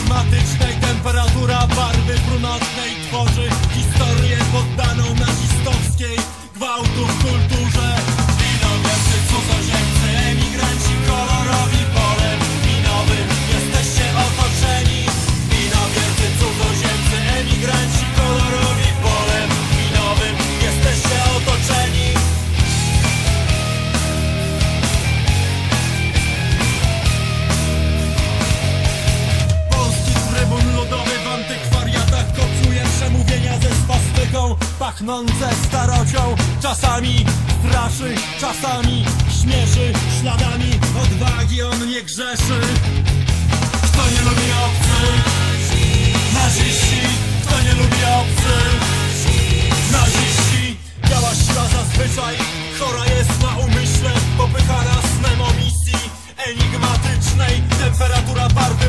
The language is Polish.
misji enigmatycznej Temperatura barwy brunatnej Tworzy historię poddaną nazistowskiej Gwałtu w Pachnące starocią. Czasami straszy, czasami śmieszy Śladami odwagi on nie grzeszy. Kto nie lubi obcych? Naziści. Kto nie lubi obcych? Naziści. Biała siła zazwyczaj Chora jest na umyśle Popychana snem o misji Enigmatycznej. Temperatura barwy